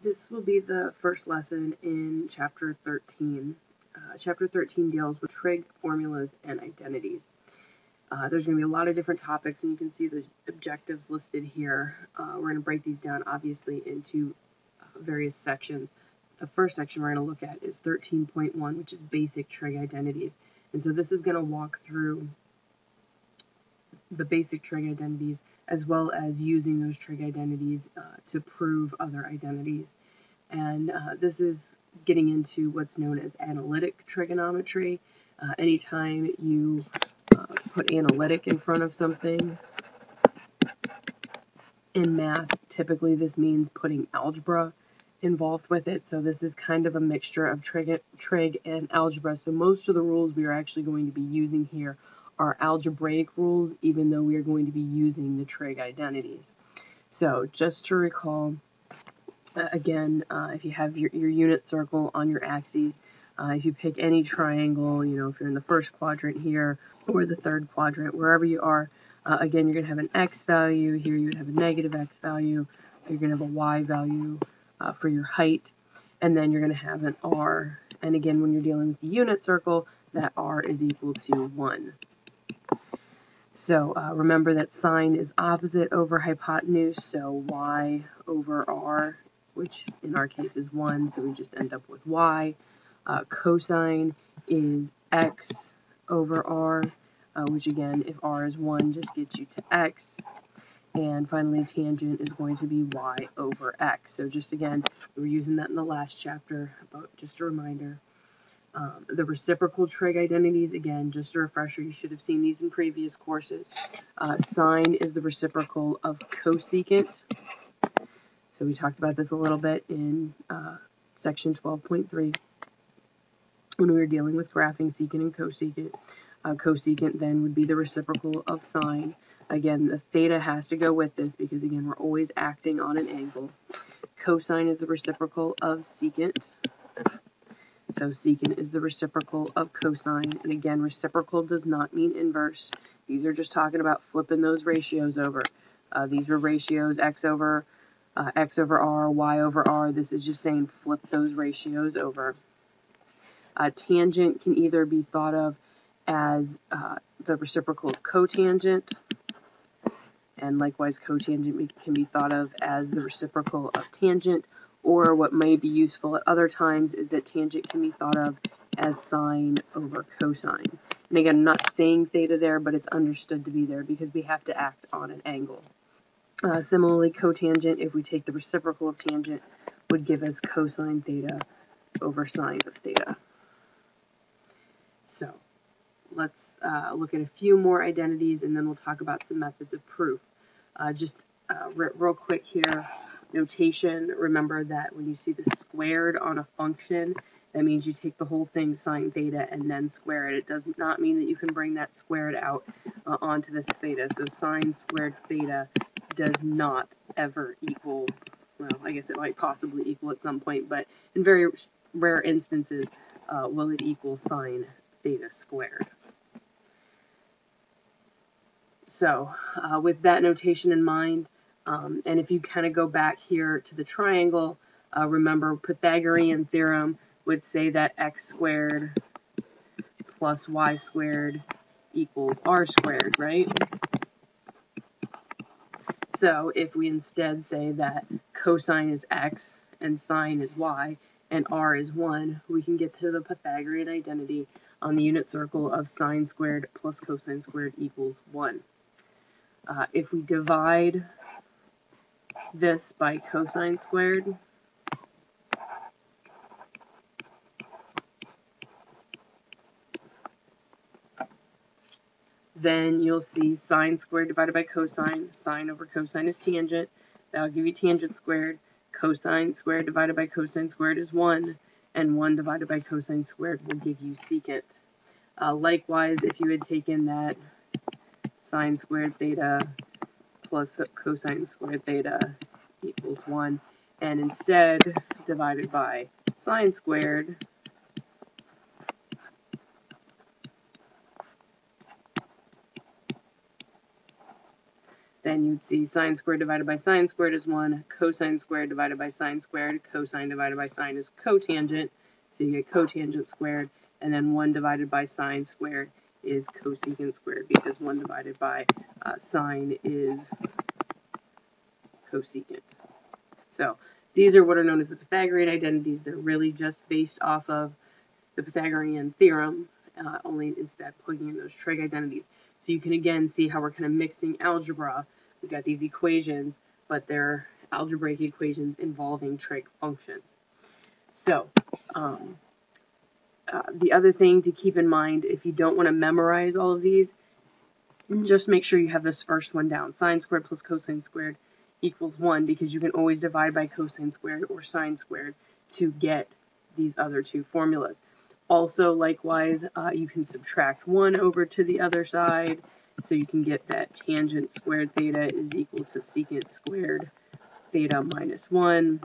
This will be the first lesson in chapter 13. Uh, chapter 13 deals with trig formulas and identities. Uh, there's going to be a lot of different topics, and you can see the objectives listed here. Uh, we're going to break these down, obviously, into uh, various sections. The first section we're going to look at is 13.1, which is basic trig identities. And so this is going to walk through the basic trig identities as well as using those trig identities uh, to prove other identities. And uh, this is getting into what's known as analytic trigonometry. Uh, anytime you uh, put analytic in front of something in math, typically this means putting algebra involved with it. So this is kind of a mixture of trig, trig and algebra. So most of the rules we are actually going to be using here are algebraic rules, even though we are going to be using the trig identities. So just to recall, uh, again, uh, if you have your, your unit circle on your axes, uh, if you pick any triangle, you know, if you're in the first quadrant here or the third quadrant, wherever you are, uh, again, you're going to have an x value. Here you would have a negative x value. You're going to have a y value uh, for your height. And then you're going to have an r. And again, when you're dealing with the unit circle, that r is equal to 1. So uh, remember that sine is opposite over hypotenuse, so y over r, which in our case is 1, so we just end up with y. Uh, cosine is x over r, uh, which again, if r is 1, just gets you to x. And finally, tangent is going to be y over x. So just again, we were using that in the last chapter, but just a reminder. Um, the reciprocal trig identities, again, just a refresher, you should have seen these in previous courses. Uh, sine is the reciprocal of cosecant. So we talked about this a little bit in uh, section 12.3 when we were dealing with graphing secant and cosecant. Uh, cosecant then would be the reciprocal of sine. Again, the theta has to go with this because, again, we're always acting on an angle. Cosine is the reciprocal of secant. So secant is the reciprocal of cosine. And again, reciprocal does not mean inverse. These are just talking about flipping those ratios over. Uh, these were ratios x over uh, x over r, y over r. This is just saying flip those ratios over. Uh, tangent can either be thought of as uh, the reciprocal of cotangent, and likewise cotangent can be thought of as the reciprocal of tangent, or what may be useful at other times is that tangent can be thought of as sine over cosine. And again, I'm not saying theta there, but it's understood to be there because we have to act on an angle. Uh, similarly, cotangent, if we take the reciprocal of tangent, would give us cosine theta over sine of theta. So let's uh, look at a few more identities and then we'll talk about some methods of proof. Uh, just uh, real quick here, notation, remember that when you see the squared on a function, that means you take the whole thing sine theta and then square it. It does not mean that you can bring that squared out uh, onto this theta. So sine squared theta does not ever equal, well, I guess it might possibly equal at some point, but in very rare instances uh, will it equal sine theta squared. So uh, with that notation in mind, um, and if you kind of go back here to the triangle, uh, remember Pythagorean theorem would say that x squared plus y squared equals r squared, right? So if we instead say that cosine is x and sine is y and r is 1, we can get to the Pythagorean identity on the unit circle of sine squared plus cosine squared equals 1. Uh, if we divide this by cosine squared. Then you'll see sine squared divided by cosine. Sine over cosine is tangent. That'll give you tangent squared. Cosine squared divided by cosine squared is 1. And 1 divided by cosine squared will give you secant. Uh, likewise, if you had taken that sine squared theta plus cosine squared theta equals 1, and instead divided by sine squared, then you'd see sine squared divided by sine squared is 1, cosine squared divided by sine squared, cosine divided by sine is cotangent, so you get cotangent squared, and then 1 divided by sine squared is cosecant squared because 1 divided by uh, sine is cosecant. So these are what are known as the Pythagorean identities. They're really just based off of the Pythagorean theorem, uh, only instead plugging in those trig identities. So you can again see how we're kind of mixing algebra. We've got these equations, but they're algebraic equations involving trig functions. So um, uh, the other thing to keep in mind, if you don't want to memorize all of these, just make sure you have this first one down. Sine squared plus cosine squared equals 1 because you can always divide by cosine squared or sine squared to get these other two formulas. Also, likewise, uh, you can subtract 1 over to the other side, so you can get that tangent squared theta is equal to secant squared theta minus 1.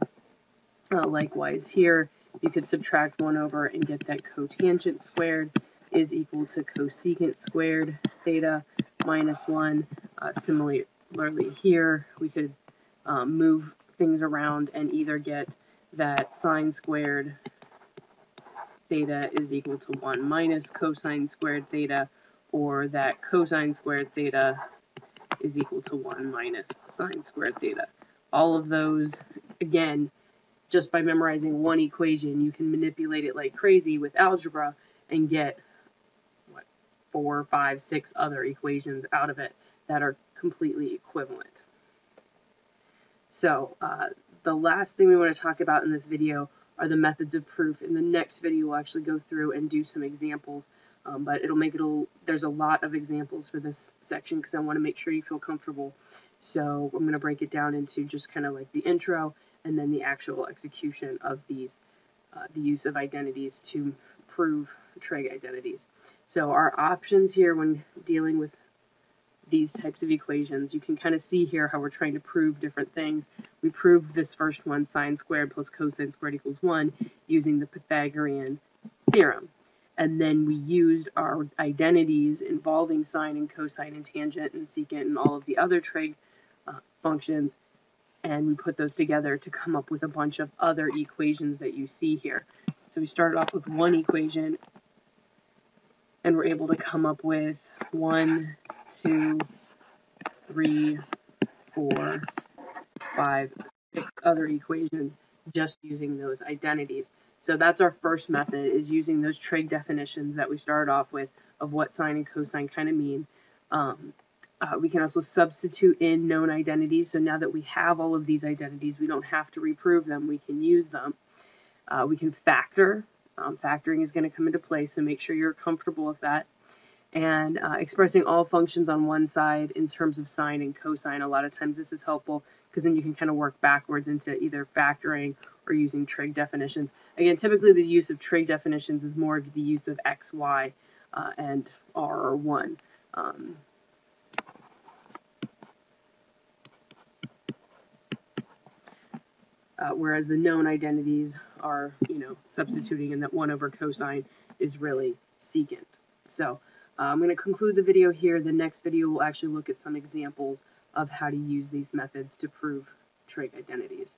Uh, likewise here, you could subtract 1 over and get that cotangent squared is equal to cosecant squared theta minus 1. Uh, similarly here, we could um, move things around and either get that sine squared theta is equal to 1 minus cosine squared theta, or that cosine squared theta is equal to 1 minus sine squared theta. All of those, again, just by memorizing one equation, you can manipulate it like crazy with algebra and get, what, four, five, six other equations out of it that are completely equivalent. So uh, the last thing we want to talk about in this video are the methods of proof. In the next video, we'll actually go through and do some examples, um, but it'll make it a, there's a lot of examples for this section because I want to make sure you feel comfortable. So I'm going to break it down into just kind of like the intro and then the actual execution of these, uh, the use of identities to prove trig identities. So our options here when dealing with these types of equations. You can kind of see here how we're trying to prove different things. We proved this first one, sine squared plus cosine squared equals 1, using the Pythagorean theorem. And then we used our identities involving sine and cosine and tangent and secant and all of the other trig uh, functions, and we put those together to come up with a bunch of other equations that you see here. So we started off with one equation, and we're able to come up with 1, two, three, four, five, six other equations just using those identities. So that's our first method is using those trig definitions that we started off with of what sine and cosine kind of mean. Um, uh, we can also substitute in known identities. So now that we have all of these identities, we don't have to reprove them. We can use them. Uh, we can factor. Um, factoring is going to come into play, so make sure you're comfortable with that and uh, expressing all functions on one side in terms of sine and cosine. A lot of times this is helpful because then you can kind of work backwards into either factoring or using trig definitions. Again, typically the use of trig definitions is more of the use of x, y, uh, and r or 1. Um, uh, whereas the known identities are, you know, substituting in that 1 over cosine is really secant. So uh, I'm going to conclude the video here. The next video will actually look at some examples of how to use these methods to prove trig identities.